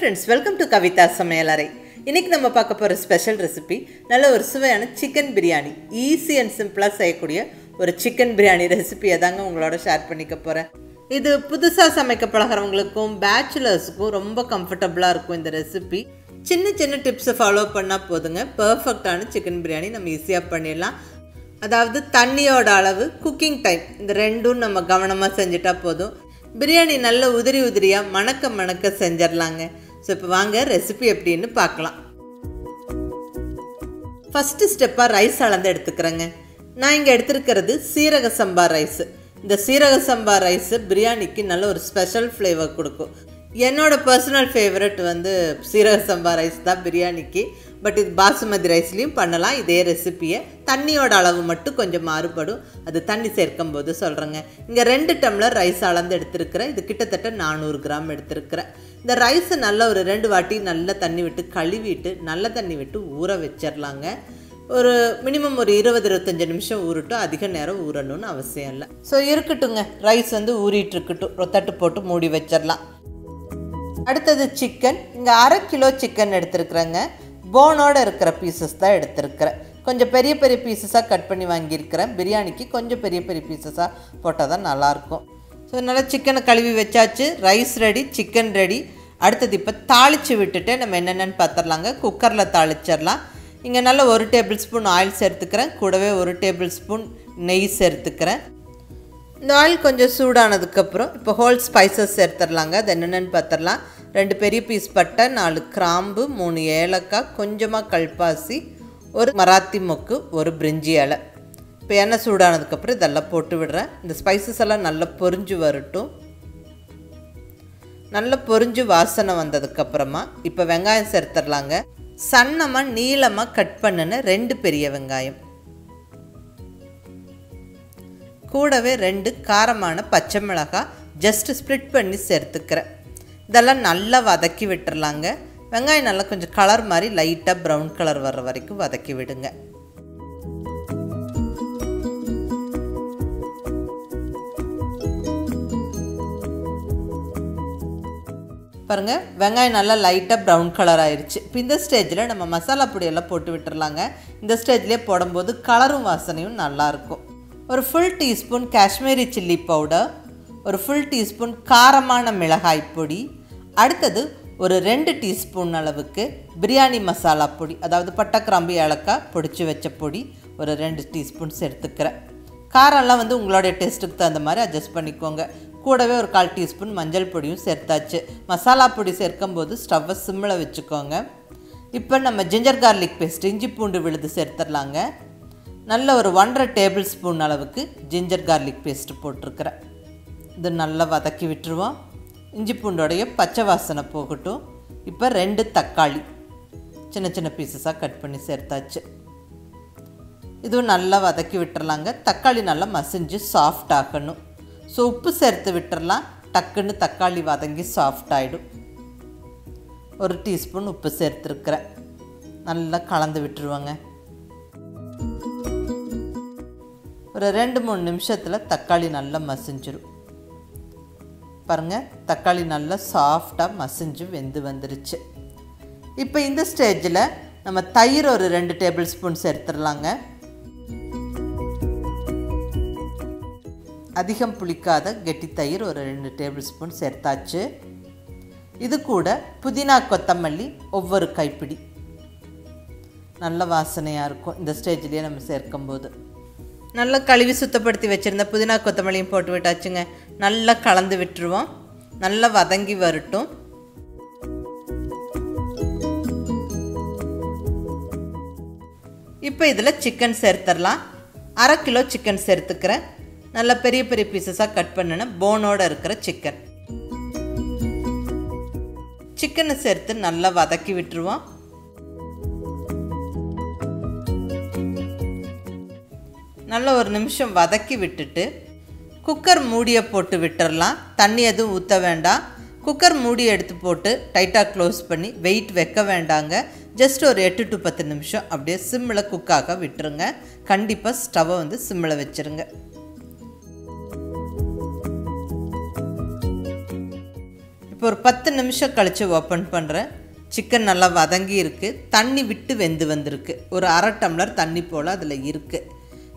Friends welcome to Kavitha சமையலறை இன்னைக்கு நம்ம பார்க்க போகிற ஸ்பெஷல் ரெசிபி நல்ல ஒரு சுவையான சிக்கன் பிரியாணி ஈஸி அண்ட் சிம்பிளாக செய்யக்கூடிய ஒரு சிக்கன் பிரியாணி ரெசிபியை தாங்க உங்களோட ஷேர் பண்ணிக்க போகிறேன் இது புதுசாக சமைக்க பழகிறவங்களுக்கும் பேச்சுலர்ஸுக்கும் ரொம்ப கம்ஃபர்டபுளாக இருக்கும் இந்த ரெசிபி சின்ன சின்ன டிப்ஸை ஃபாலோ பண்ணால் போதுங்க. பர்ஃபெக்டான சிக்கன் பிரியாணி நம்ம ஈஸியாக பண்ணிடலாம். அதாவது தண்ணியோட அளவு குக்கிங் டைம் இந்த ரெண்டும் நம்ம கவனமாக செஞ்சுட்டா போதும். பிரியாணி நல்ல உதிரி உதிரியாக மணக்க மணக்க செஞ்சிடலாங்க. ஸோ இப்போ வாங்க ரெசிபி எப்படின்னு பார்க்கலாம். ஃபஸ்ட்டு ஸ்டெப்பாக ரைஸ் அளந்து எடுத்துக்கிறேங்க. நான் இங்கே எடுத்துருக்கிறது சீரக சம்பா ரைஸு இந்த சீரக சம்பா ரைஸு பிரியாணிக்கு நல்ல ஒரு ஸ்பெஷல் ஃப்ளேவர் கொடுக்கும். என்னோடய பர்சனல் ஃபேவரட் வந்து சீரக சம்பா ரைஸ் தான் பிரியாணிக்கு. பட் இது பாசுமதி ரைஸ்லேயும் பண்ணலாம். இதே ரெசிப்பியை தண்ணியோட அளவு மட்டும் கொஞ்சம் மாறுபடும். அது தண்ணி சேர்க்கும் போது சொல்கிறேங்க இங்கே ரெண்டு டம்ளர் ரைஸ் அளந்து எடுத்துருக்கிறேன். இது கிட்டத்தட்ட நானூறு கிராம் எடுத்துருக்கிறேன். இந்த ரைஸை நல்லா ஒரு ரெண்டு வாட்டி நல்ல தண்ணி விட்டு கழுவிட்டு நல்ல தண்ணி விட்டு ஊற வச்சிடலாங்க ஒரு மினிமம் ஒரு இருபது இருபத்தஞ்சி நிமிஷம் ஊறட்டும். அதிக நேரம் ஊறணும்னு அவசியம் இல்லை. ஸோ இருக்கட்டுங்க. ரைஸ் வந்து ஊறிட்டு இருக்கட்டும். ஒரு தட்டு போட்டு மூடி வச்சிடலாம் அடுத்தது சிக்கன் இங்கே அரை கிலோ சிக்கன் எடுத்துருக்குறேங்க. போனோட இருக்கிற பீசஸ் தான் எடுத்துருக்கிறேன். கொஞ்சம் பெரிய பெரிய பீசஸாக கட் பண்ணி வாங்கியிருக்கிறேன். பிரியாணிக்கு கொஞ்சம் பெரிய பெரிய பீசஸாக போட்டால் தான் நல்லாயிருக்கும் ஸோ நல்லா சிக்கனை கழுவி வச்சாச்சு ரைஸ் ரெடி சிக்கன் ரெடி அடுத்தது இப்போ தாளித்து விட்டுட்டு நம்ம என்னென்னு பார்த்துடலாங்க குக்கரில் தாளிச்சிடலாம். இங்கே நல்ல ஒரு டேபிள் ஸ்பூன் ஆயில் சேர்த்துக்கிறேன். கூடவே ஒரு டேபிள் ஸ்பூன் நெய் சேர்த்துக்கிறேன். இந்த ஆயில் கொஞ்சம் சூடானதுக்கப்புறம் இப்போ ஹோல் ஸ்பைசஸ் சேர்த்துடலாங்க. அது என்னென்னு பார்த்துடலாம் ரெண்டு பெரிய பீஸ் பட்டை நாலு கிராம்பு மூணு ஏலக்காய் கொஞ்சமாக கல்பாசி ஒரு மராத்தி மொக்கு ஒரு பிரிஞ்சி இலை. இப்போ எண்ணெய் சூடானதுக்கப்புறம் இதெல்லாம் போட்டு விடுறேன். இந்த ஸ்பைசஸ் எல்லாம் நல்லா பொரிஞ்சு வரட்டும். நல்லா பொரிஞ்சு வாசனை வந்ததுக்கப்புறமா இப்போ வெங்காயம் சேர்த்துடலாங்க. சன்னமாக நீளமாக கட் பண்ணின ரெண்டு பெரிய வெங்காயம். கூடவே ரெண்டு காரமான பச்சை மிளகாய் ஜஸ்ட் ஸ்ப்ளிட் பண்ணி சேர்த்துக்கிறேன். இதெல்லாம் நல்லா வதக்கி விட்டுறலாங்க. வெங்காயம் நல்லா கொஞ்சம் கலர் மாதிரி லைட்டாக ப்ரௌன் கலர் வர்ற வரைக்கும் வதக்கி விடுங்க. பாருங்கள் வெங்காயம் நல்லா லைட்டாக ப்ரௌன் கலர் ஆயிடுச்சு இப்போ இந்த ஸ்டேஜில் நம்ம மசாலா பொடியெல்லாம் போட்டு விட்டுறலாங்க. இந்த ஸ்டேஜ்லேயே போடும்போது கலரும் வாசனையும் நல்லாயிருக்கும் ஒரு full teaspoon Kashmiri chilli powder ஒரு ஃபுல் டீஸ்பூன் காரமான மிளகாய் பொடி அடுத்தது ஒரு ரெண்டு டீஸ்பூன் அளவுக்கு பிரியாணி மசாலா பொடி அதாவது பட்டை கிராம்பு ஏலக்காய் பொடிச்சு வச்ச பொடி ஒரு ரெண்டு டீஸ்பூன் சேர்த்துக்கிறேன் காரம்லாம் வந்து உங்களுடைய டேஸ்ட்டுக்கு தகுந்த மாதிரி அட்ஜஸ்ட் பண்ணிக்கோங்க. கூடவே ஒரு கால் டீஸ்பூன் மஞ்சள் பொடியும் சேர்த்தாச்சு. மசாலா பொடி சேர்க்கும் போது ஸ்டவ்வை சிம்மில் வச்சுக்கோங்க. இப்போ நம்ம ஜிஞ்சர் கார்லிக் பேஸ்ட் இஞ்சி பூண்டு விழுது சேர்த்துடலாங்க. நல்ல ஒரு ஒன்றரை டேபிள் ஸ்பூன் அளவுக்கு ஜிஞ்சர் கார்லிக் பேஸ்ட்டு போட்டிருக்கிறேன். இது நல்லா வதக்கி விட்டுருவோம். இஞ்சி பூண்டோடைய பச்சை வாசனை போகட்டும். இப்போ ரெண்டு தக்காளி சின்ன சின்ன பீசஸாக கட் பண்ணி சேர்த்தாச்சு. இதுவும் நல்லா வதக்கி விட்டுறலாங்க. தக்காளி நல்லா மசிஞ்சு சாஃப்ட் ஆக்கணும். ஸோ உப்பு சேர்த்து விட்டுறலாம். டக்குன்னு தக்காளி வதங்கி சாஃப்ட் ஆகிடும் ஒரு டீஸ்பூன் உப்பு சேர்த்துருக்குறேன். நல்லா கலந்து விட்டுருவாங்க. ஒரு ரெண்டு மூணு நிமிஷத்தில் தக்காளி நல்லா மசிஞ்சிடும் பாருங்கள் தக்காளி நல்லா சாஃப்டாக மசிஞ்சு வெந்து வந்துருச்சு. இப்போ இந்த ஸ்டேஜில் நம்ம தயிர் ஒரு ரெண்டு டேபிள் ஸ்பூன் சேர்த்துடலாங்க அதிகம் புளிக்காத கெட்டி தயிர் ஒரு ரெண்டு டேபிள் ஸ்பூன் சேர்த்தாச்சு. இது கூட புதினா கொத்தமல்லி ஒவ்வொரு கைப்பிடி. நல்ல வாசனையாக இருக்கும் இந்த ஸ்டேஜ்லேயே நம்ம சேர்க்கும்போது. நல்லா கழுவி சுத்தப்படுத்தி வச்சுருந்த புதினா கொத்தமல்லியும் போட்டு விட்டாச்சுங்க. நல்லா கலந்து விட்டுருவோம். நல்லா வதங்கி வரட்டும். இப்போ இதில் சிக்கன் சேர்த்துடலாம் அரை கிலோ சிக்கன் சேர்த்துக்கிறேன். நல்லா பெரிய பெரிய பீசஸாக கட் பண்ணின போனோட இருக்கிற சிக்கன் சிக்கனை சேர்த்து நல்லா வதக்கி விட்டுருவோம். நல்ல ஒரு நிமிஷம் வதக்கி விட்டுட்டு குக்கர் மூடியை போட்டு விட்டுறலாம். தண்ணி எதுவும் ஊற்ற வேண்டாம். குக்கர் மூடி எடுத்து போட்டு டைட்டாக க்ளோஸ் பண்ணி வெயிட் வைக்க வேண்டாங்க. ஜஸ்ட் ஒரு எட்டு டு பத்து நிமிஷம் அப்படியே சிம்மில் குக்காக விட்டுருங்க. கண்டிப்பாக ஸ்டவ்வை வந்து சிம்மில் வச்சுருங்க. இப்போ ஒரு பத்து நிமிஷம் கழித்து ஓப்பன் பண்ணுறேன் சிக்கன் நல்லா வதங்கி இருக்குது தண்ணி விட்டு வெந்து வந்திருக்கு. ஒரு அரை டம்ளர் தண்ணி போல் அதில் இருக்குது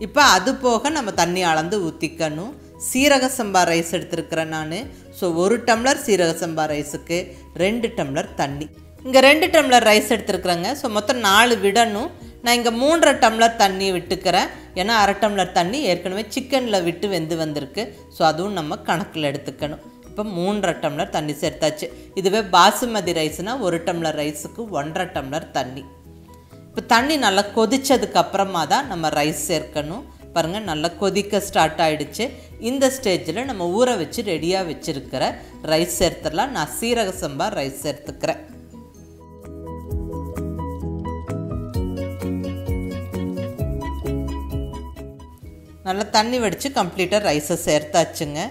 இப்போ அது போக நம்ம தண்ணி அளந்து ஊற்றிக்கணும் சீரக சம்பா ரைஸ் எடுத்துருக்கிறேன் நான். ஸோ ஒரு டம்ளர் சீரக சம்பா ரைஸுக்கு ரெண்டு டம்ளர் தண்ணி. இங்கே ரெண்டு டம்ளர் ரைஸ் எடுத்துருக்குறேங்க. ஸோ மொத்தம் நாலு விடணும். நான் இங்கே மூன்றரை டம்ளர் தண்ணி விட்டுக்கிறேன். ஏன்னா அரை டம்ளர் தண்ணி ஏற்கனவே சிக்கனில் விட்டு வெந்து வந்திருக்கு. ஸோ அதுவும் நம்ம கணக்கில் எடுத்துக்கணும். இப்போ மூன்றரை டம்ளர் தண்ணி சேர்த்தாச்சு. இதுவே பாசுமதி ரைஸ்னால் ஒரு டம்ளர் ரைஸுக்கு ஒன்றரை டம்ளர் தண்ணி. இப்போ தண்ணி நல்லா கொதித்ததுக்கு அப்புறமா தான் நம்ம ரைஸ் சேர்க்கணும். பாருங்கள் நல்லா கொதிக்க ஸ்டார்ட் ஆகிடுச்சு இந்த ஸ்டேஜில் நம்ம ஊற வச்சு ரெடியாக வச்சுருக்கிற ரைஸ் சேர்த்துடலாம். நான் சீரக சம்பா ரைஸ் சேர்த்துக்கிறேன். நல்லா தண்ணி வடித்து கம்ப்ளீட்டாக ரைஸை சேர்த்தாச்சுங்க.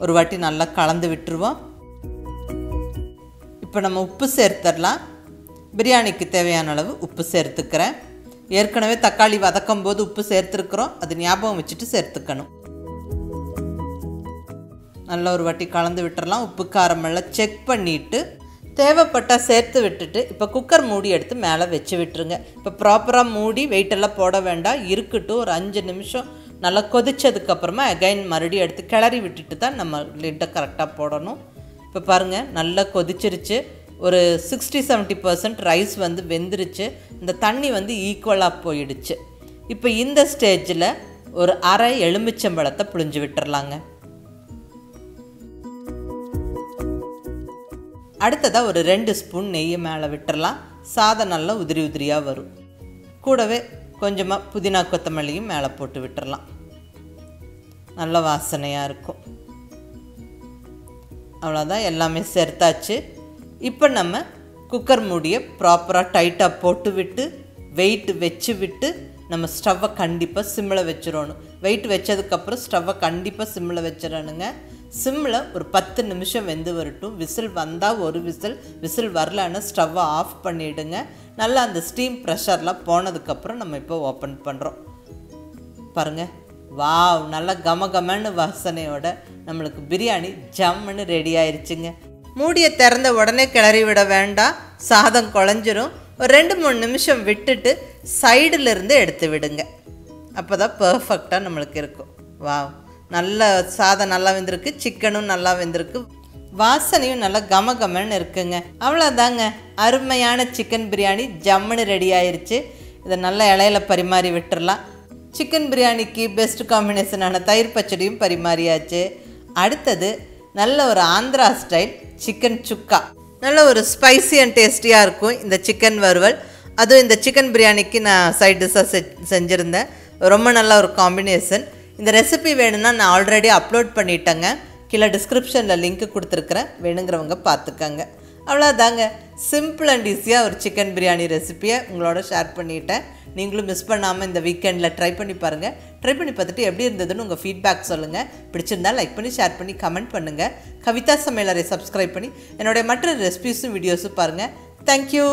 ஒரு வாட்டி நல்லா கலந்து விட்டுருவோம். இப்போ நம்ம உப்பு சேர்த்துடலாம். பிரியாணிக்கு தேவையான அளவு உப்பு சேர்த்துக்கிறேன். ஏற்கனவே தக்காளி வதக்கும் போது உப்பு சேர்த்துருக்குறோம். அது ஞாபகம் வச்சுட்டு சேர்த்துக்கணும். நல்லா ஒரு வாட்டி கலந்து விட்டுறலாம். உப்பு காரமெல்லாம் செக் பண்ணிவிட்டு தேவைப்பட்டால் சேர்த்து விட்டுட்டு இப்போ குக்கர் மூடி எடுத்து மேலே வச்சு விட்டுருங்க. இப்போ ப்ராப்பராக மூடி வெயிட்டெல்லாம் போட வேண்டாம். இருக்கட்டும் ஒரு அஞ்சு நிமிஷம் நல்லா கொதிச்சதுக்கப்புறமா அகைன் மறுபடியும் எடுத்து கிளறி விட்டுட்டு தான் நம்ம லிட்டை கரெக்டாக போடணும். இப்போ பாருங்கள் நல்லா கொதிச்சிருச்சு. ஒரு சிக்ஸ்டி செவன்ட்டி பர்சன்ட் ரைஸ் வந்து வெந்துருச்சு. இந்த தண்ணி வந்து ஈக்குவலாக போயிடுச்சு. இப்போ இந்த ஸ்டேஜில் ஒரு அரை எலுமிச்சம்பழத்தை புழிஞ்சு விட்டுறலாங்க. அடுத்ததாக ஒரு ரெண்டு ஸ்பூன் நெய் மேலே விட்டுறலாம். சாதம் நல்லா உதிரி உதிரியாக வரும். கூடவே கொஞ்சமாக புதினா கொத்தமல்லியும் மேலே போட்டு விட்டுறலாம். நல்ல வாசனையாக இருக்கும். அவ்வளோதான் எல்லாமே சேர்த்தாச்சு. இப்போ நம்ம குக்கர் மூடியை ப்ராப்பராக டைட்டாக போட்டு விட்டு வெயிட் வச்சு விட்டு நம்ம ஸ்டவ்வை கண்டிப்பாக சிம்மில் வச்சிடணும். வெயிட் வச்சதுக்கப்புறம் ஸ்டவ்வை கண்டிப்பாக சிம்மில் வச்சிடணுங்க. சிம்மில் ஒரு பத்து நிமிஷம் வெந்து வரட்டும். விசில் வந்தால் ஒரு விசில் விசில் வரலன்னா ஸ்டவ்வை ஆஃப் பண்ணிவிடுங்க நல்லா அந்த ஸ்டீம் ப்ரெஷர்லாம் போனதுக்கப்புறம் நம்ம இப்போ ஓப்பன் பண்ணுறோம் பாருங்கள் வாவ் நல்லா கம கமன்னு வாசனையோட நம்மளுக்கு பிரியாணி ஜம்முன்னு ரெடி ஆயிடுச்சுங்க மூடியை திறந்த உடனே கிளறி விட வேண்டாம். சாதம் குழஞ்சிரும். ஒரு ரெண்டு மூணு நிமிஷம் விட்டுட்டு சைடில் இருந்து எடுத்து விடுங்க. அப்போ தான் பர்ஃபெக்டாக நம்மளுக்கு இருக்கும். வாவ். நல்ல சாதம் நல்லா வெந்திருக்கு சிக்கனும் நல்லா வெந்திருக்கு. வாசனையும் நல்லா கம கமன்னு இருக்குங்க. அவ்வளோதாங்க அருமையான சிக்கன் பிரியாணி ஜம்முன்னு ரெடி ஆயிடுச்சு இதை நல்ல இலையில பரிமாறி விட்டுறலாம். சிக்கன் பிரியாணிக்கு பெஸ்ட் காம்பினேஷனான தயிர் பச்சடியும் பரிமாறியாச்சு. அடுத்தது நல்ல ஒரு ஆந்திரா ஸ்டைல் சிக்கன் சுக்கா. நல்ல ஒரு ஸ்பைசி அண்ட் டேஸ்டியாக இருக்கும் இந்த சிக்கன் வறுவல். அதுவும் இந்த சிக்கன் பிரியாணிக்கு நான் சைட் டிஷ்ஷாக செ செஞ்சுருந்தேன். ரொம்ப நல்ல ஒரு காம்பினேஷன் இந்த ரெசிபி வேணும்னா நான் ஆல்ரெடி அப்லோட் பண்ணிட்டேங்க. கீழே டிஸ்கிரிப்ஷனில் லிங்க் கொடுத்துருக்குறேன். வேணுங்கிறவங்க பார்த்துக்கங்க. அவ்வளோதாங்க சிம்பிள் அண்ட் ஈஸியாக ஒரு சிக்கன் பிரியாணி ரெசிப்பியை உங்களோட ஷேர் பண்ணிட்டேன். நீங்களும் மிஸ் பண்ணாமல் இந்த வீக்கெண்டில் ட்ரை பண்ணி பாருங்கள் ட்ரை பண்ணி பார்த்துட்டு எப்படி இருந்ததுன்னு உங்கள் ஃபீட்பேக் சொல்லுங்கள் பிடிச்சிருந்தா லைக் பண்ணி ஷேர் பண்ணி கமெண்ட் பண்ணுங்கள் கவிதா சமையலரை சப்ஸ்கிரைப் பண்ணி என்னுடைய மற்ற ரெசிபிஸும் வீடியோஸும் பாருங்கள் தேங்க்யூ